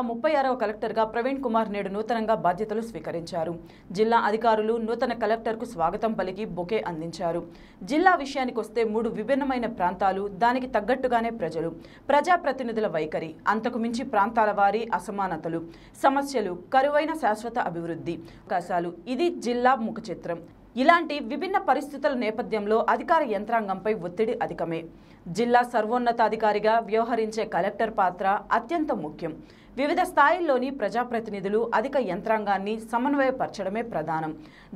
ముప్పై ఆరవ కలెక్టర్గా ప్రవీణ్ కుమార్ నేడు నూతనంగా బాధ్యతలు స్వీకరించారు. జిల్లా అధికారులు నూతన కలెక్టర్కు స్వాగతం పలికి బొకే అందించారు. జిల్లా విషయానికి వస్తే మూడు విభిన్నమైన ప్రాంతాలు దానికి తగ్గట్టుగానే ప్రజలు ప్రజాప్రతినిధుల వైఖరి అంతకు మించి ప్రాంతాల వారి అసమానతలు సమస్యలు కరువైన శాశ్వత అభివృద్ధి అవకాశాలు. ఇది జిల్లా ముఖ చిత్రం. ఇలాంటి విభిన్న పరిస్థితుల నేపథ్యంలో అధికార యంత్రాంగంపై ఒత్తిడి అధికమే. జిల్లా సర్వోన్నతాధికారిగా వ్యవహరించే కలెక్టర్ పాత్ర అత్యంత ముఖ్యం. వివిధ స్థాయిల్లోని ప్రజాప్రతినిధులు అధిక యంత్రాంగాన్ని సమన్వయపరచడమే ప్రధానం.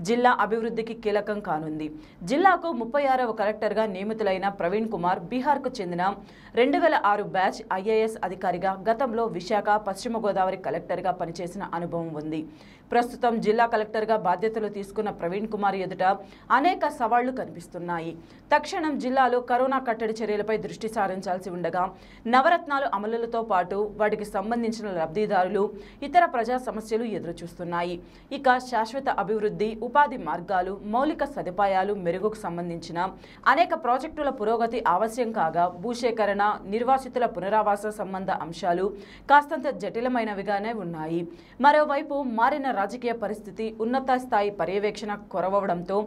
జిల్లా అభివృద్ధికి కీలకం కానుంది. జిల్లాకు ముప్పై ఆరవ కలెక్టర్గా నియమితులైన ప్రవీణ్ కుమార్ బీహార్కు చెందిన రెండు వేల ఆరు బ్యాచ్ ఐఏఎస్ అధికారిగా గతంలో విశాఖ పశ్చిమ గోదావరి కలెక్టర్గా పనిచేసిన అనుభవం ఉంది. ప్రస్తుతం జిల్లా కలెక్టర్గా బాధ్యతలు తీసుకున్న ప్రవీణ్ కుమార్ ఎదుట అనేక సవాళ్ళు కనిపిస్తున్నాయి. తక్షణం జిల్లాలో కరోనా కట్టడి చర్యలపై దృష్టి సారించాల్సి ఉండగా నవరత్నాలు అమలులతో పాటు వాటికి సంబంధించిన లబ్ధిదారులు ఇతర ప్రజా సమస్యలు ఎదురుచూస్తున్నాయి. ఇక శాశ్వత అభివృద్ధి ఉపాధి మార్గాలు మౌలిక సదుపాయాలు మెరుగుకు సంబంధించిన అనేక ప్రాజెక్టుల పురోగతి ఆవశ్యం కాగా భూసేకరణ నిర్వాసితుల పునరావాస సంబంధ అంశాలు కాస్తంత జటిలమైనవిగానే ఉన్నాయి. మరోవైపు మారిన రాజకీయ పరిస్థితి ఉన్నత స్థాయి పర్యవేక్షణ కొరవడంతో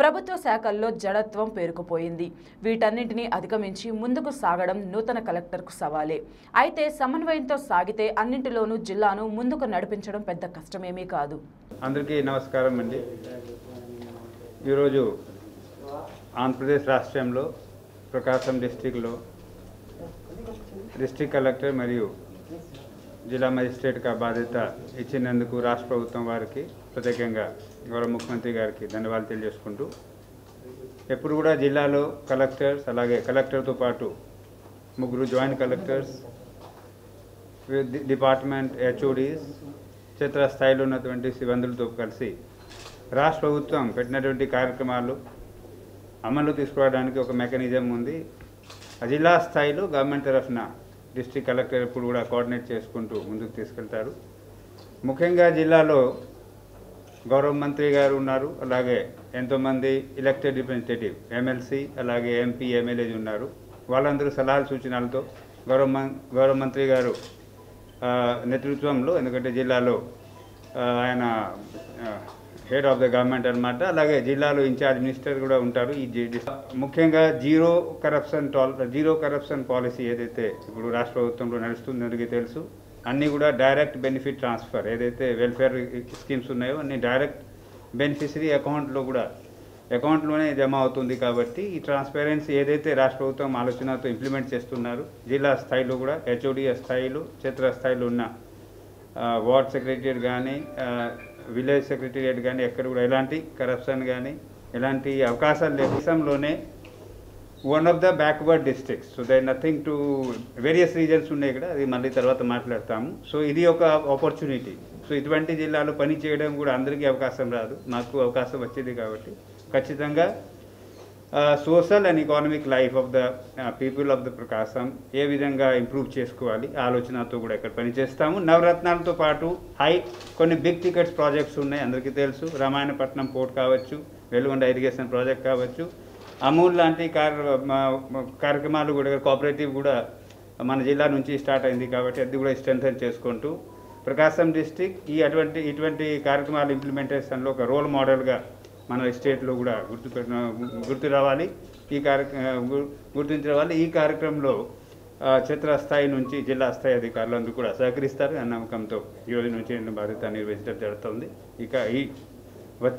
ప్రభుత్వ శాఖల్లో జడత్వం పేరుకుపోయింది. వీటన్నింటినీ అధిగమించి ముందుకు సాగడం నూతన కలెక్టర్కు సవాలే. అయితే సమన్వయంతో సాగితే అన్నింటిలోనూ జిల్లాను ముందుకు నడిపించడం పెద్ద కష్టమేమీ కాదు. అందరికీ నమస్కారం అండి. ఈరోజు ఆంధ్రప్రదేశ్ రాష్ట్రంలో ప్రకాశం డిస్టిక్లో డిస్టిక్ కలెక్టర్ మరియు జిల్లా మజిస్ట్రేట్గా బాధ్యత ఇచ్చినందుకు రాష్ట్ర ప్రభుత్వం వారికి ప్రత్యేకంగా గౌరవ ముఖ్యమంత్రి గారికి ధన్యవాదాలు తెలియజేసుకుంటూ ఎప్పుడు కూడా జిల్లాలో కలెక్టర్స్ అలాగే కలెక్టర్తో పాటు ముగ్గురు జాయింట్ కలెక్టర్స్ డిపార్ట్మెంట్ హెచ్ఓడీస్ క్షేత్రస్థాయిలో ఉన్నటువంటి సిబ్బందులతో కలిసి రాష్ట్ర ప్రభుత్వం పెట్టినటువంటి కార్యక్రమాలు అమలు తీసుకురావడానికి ఒక మెకానిజం ఉంది. ఆ జిల్లా స్థాయిలో గవర్నమెంట్ తరఫున డిస్ట్రిక్ట్ కలెక్టర్ ఇప్పుడు కూడా కోఆర్డినేట్ చేసుకుంటూ ముందుకు తీసుకెళ్తారు. ముఖ్యంగా జిల్లాలో గౌరవ మంత్రి గారు ఉన్నారు. అలాగే ఎంతోమంది ఎలక్టెడ్ రిప్రజెంటేటివ్ ఎమ్మెల్సీ అలాగే ఎంపీ ఎమ్మెల్యేలు ఉన్నారు. వాళ్ళందరూ సలహాలు సూచనలతో గౌరవ మం- గౌరవ మంత్రి గారు నేతృత్వంలో ఎందుకంటే జిల్లాలో ఆయన హెడ్ ఆఫ్ ద గవర్నమెంట్ అన్నమాట. అలాగే జిల్లాలో ఇన్ఛార్జ్ మినిస్టర్ కూడా ఉంటారు ఈ ముఖ్యంగా జీరో కరప్షన్ టాల్ జీరో కరప్షన్ పాలసీ ఏదైతే ఇప్పుడు రాష్ట్ర ప్రభుత్వంలో నడుస్తుందో అందరికీ తెలుసు అన్నీ కూడా డైరెక్ట్ బెనిఫిట్ ట్రాన్స్ఫర్ ఏదైతే వెల్ఫేర్ స్కీమ్స్ ఉన్నాయో అన్ని డైరెక్ట్ బెనిఫిషరీ అకౌంట్లో కూడా అకౌంట్లోనే జమ అవుతుంది కాబట్టి ఈ ట్రాన్స్పరెన్సీ ఏదైతే రాష్ట్ర ప్రభుత్వం ఆలోచనతో ఇంప్లిమెంట్ చేస్తున్నారు జిల్లా స్థాయిలో కూడా హెచ్ఓడిఎస్ స్థాయిలో క్షేత్ర స్థాయిలో ఉన్న వార్డ్ సెక్రటరియట్ కానీ విలేజ్ సెక్రటరియట్ కానీ ఎక్కడ కూడా ఎలాంటి కరప్షన్ కానీ ఎలాంటి అవకాశాలు లేవు. దేశంలోనే one of the backward districts so they nothing to various reasons ఉన్నాయి ఇక్కడ అది మళ్ళీ తర్వాత మాట్లాడతాము. సో ఇది ఒక ఆపర్చునిటీ సో ఇటువంటి జిల్లాలో పని చేయడం కూడా అందరికీ అవకాశం రాదు. నాకు అవకాశం వచ్చింది కాబట్టి. ఖచ్చితంగా social and economic life of the people of the Prakasam ఏ విధంగా ఇంప్రూవ్ చేసుకోవాలి ఆలోచనతో కూడా ఇక్కడ పనిచేస్తాము. నవరత్నాలతో పాటు హై కొన్ని బిగ్ టికెట్స్ ప్రాజెక్ట్స్ ఉన్నాయి అందరికీ తెలుసు. రామాయణపట్నం పోర్ట్ కావచ్చు వెలుగొండ ఇరిగేషన్ ప్రాజెక్ట్ కావచ్చు. అమూల్ లాంటి కార్య కార్యక్రమాలు కూడా కోఆపరేటివ్ కూడా మన జిల్లా నుంచి స్టార్ట్ అయింది కాబట్టి అది కూడా స్ట్రెంథన్ చేసుకుంటూ ప్రకాశం డిస్టిక్ ఈ అటువంటి ఇటువంటి కార్యక్రమాల ఇంప్లిమెంటేషన్లో ఒక రోల్ మోడల్గా మన స్టేట్లో కూడా గుర్తు గుర్తు రావాలి. ఈ కార్యక్రమం గు- గుర్తించి రావాలి ఈ కార్యక్రమంలో ఆ, స్థాయి నుంచి జిల్లా స్థాయి అధికారులు అందరూ కూడా సహకరిస్తారు. అన్న నమ్మకంతో ఈరోజు నుంచి నేను బాధ్యత నిర్వహించడం జరుగుతుంది. ఇక ఈ వచ్చే